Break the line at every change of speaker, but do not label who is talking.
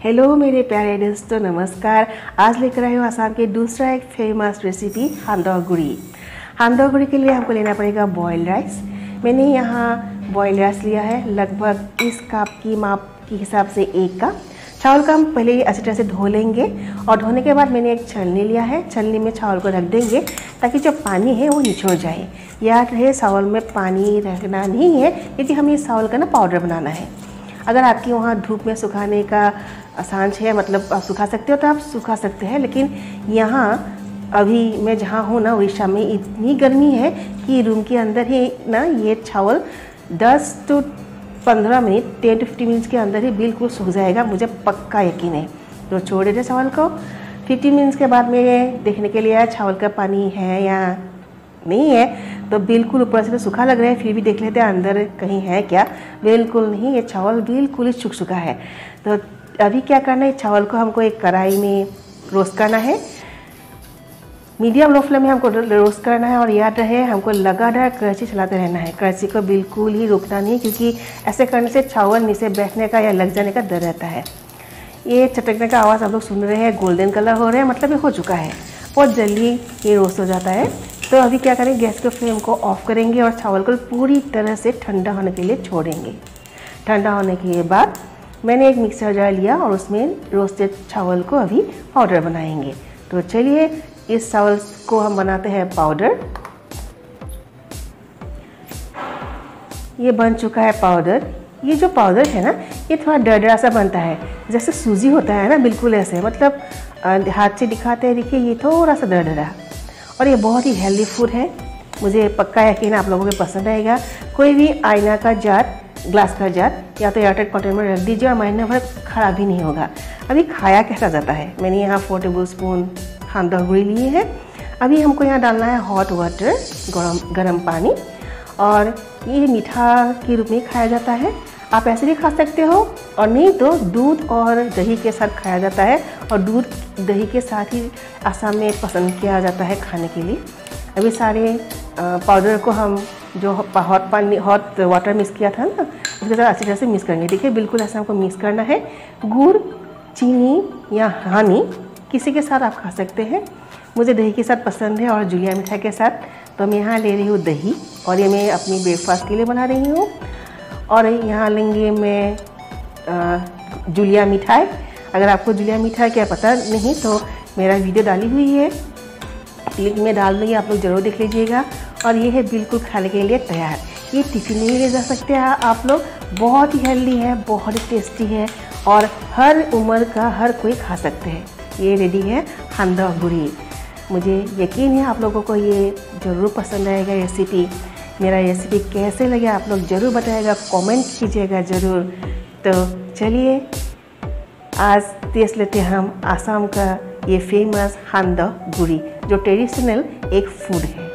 Hello मेरे प्यारे दोस्तों, नमस्कार। आज लेकर आए हूँ आसाम के दूसरा एक फ़ेमस रेसिपी हांदौगुड़ी हांदौगुड़ी के लिए हमको लेना पड़ेगा बॉयल राइस मैंने यहाँ बॉयल राइस लिया है, लगभग इस कप की माप के हिसाब से एक कप चावल का हम पहले अच्छी तरह से धो लेंगे और धोने के बाद मैंने एक छलनी लिया है। छलनी में चावल को रख देंगे ताकि जो पानी है वो निचोड़ जाए। याद रहे, चावल में पानी रखना नहीं है, क्योंकि हमें इस चावल का ना पाउडर बनाना है। अगर आपके वहाँ धूप में सुखाने का आसान है मतलब आप सुखा सकते हो तो आप सुखा सकते हैं, लेकिन यहाँ अभी मैं जहाँ हूँ ना, उड़ीसा में इतनी गर्मी है कि रूम के अंदर ही ना ये चावल 10 टू 15 मिनट 10 टू 15 मिनट्स के अंदर ही बिल्कुल सूख जाएगा, मुझे पक्का यकीन है। तो छोड़ देते चावल को। 15 मिनट्स के बाद मैं देखने के लिए चावल का पानी है या नहीं है तो बिल्कुल ऊपर से तो सूखा लग रहा है, फिर भी देख लेते हैं अंदर कहीं है क्या। बिल्कुल नहीं, ये चावल बिल्कुल ही सूख चुका है। तो अभी क्या करना है? चावल को हमको एक कढ़ाई में रोस्ट करना है। मीडियम लो फ्लेम में हमको रोस्ट करना है और याद रहे, हमको लगातार करछी चलाते रहना है। करछी को बिल्कुल ही रोकना नहीं, क्योंकि ऐसे करने से चावल नीचे बैठने का या लग जाने का डर रहता है। ये चटकने का आवाज़ आप लोग सुन रहे हैं गोल्डन कलर हो रहा है मतलब ये हो चुका है। बहुत जल्दी ये रोस्ट हो जाता है। तो अभी क्या करें, गैस के फ्लेम को ऑफ़ करेंगे और चावल को पूरी तरह से ठंडा होने के लिए छोड़ेंगे। ठंडा होने के बाद मैंने एक मिक्सर जार लिया और उसमें रोस्टेड चावल को अभी पाउडर बनाएँगे। तो चलिए, इस चावल को हम बनाते हैं पाउडर। ये बन चुका है पाउडर। ये जो पाउडर है ना, ये थोड़ा डरडरा सा बनता है। जैसे सूजी होता है ना, बिल्कुल ऐसे। मतलब हाथ से दिखाते हैं, देखिए, ये थोड़ा सा डरडरा। और ये बहुत ही हेल्दी फ़ूड है। मुझे पक्का यकीन आप लोगों को पसंद आएगा। कोई भी आईना का जार ग्लास का जार या तो एयरटेड कॉटन में रख दीजिए और महीने भर खराब ही नहीं होगा। अभी खाया कैसा जाता है? मैंने यहाँ फोर टेबल स्पून खांदा हुई लिए हैं। अभी हमको यहाँ डालना है हॉट वाटर गरम, गर्म पानी। और ये मीठा के रूप में खाया जाता है। आप ऐसे भी खा सकते हो। और नहीं तो दूध और दही के साथ खाया जाता है। और दूध, दही के साथ ही आसाम में पसंद किया जाता है खाने के लिए। अभी सारे पाउडर को हम जो हॉट पानी हॉट वाटर मिक्स किया था ना, उसके साथ अच्छी तरह से मिक्स करेंगे। देखिए, बिल्कुल ऐसा हमको मिक्स करना है। गुड़, चीनी या हानी किसी के साथ आप खा सकते हैं। मुझे दही के साथ पसंद है और जुलिया मिठाई के साथ। तो मैं यहाँ ले रही हूँ दही और ये मैं अपनी ब्रेकफास्ट के लिए बना रही हूँ। और यहाँ लेंगे मैं जुलिया मिठाई। अगर आपको जुलिया मिठाई क्या पता नहीं तो मेरा वीडियो डाली हुई है। लिंक में डाल दूँगी, आप लोग ज़रूर देख लीजिएगा। और ये है बिल्कुल खाने के लिए तैयार। ये टिफ़िन में ले जा सकते हैं आप लोग। बहुत ही हेल्दी है, बहुत ही टेस्टी है और हर उम्र का हर कोई खा सकते हैं। ये रेडी है हंदा बुरी। मुझे यकीन है आप लोगों को ये ज़रूर पसंद आएगा रेसिपी मेरा रेसिपी कैसे लगे आप लोग ज़रूर बताएगा। कमेंट कीजिएगा ज़रूर। तो चलिए, आज टेस्ट लेते हैं हम आसाम का ये फ़ेमस हांदा गुड़ी जो ट्रेडिशनल एक फ़ूड है।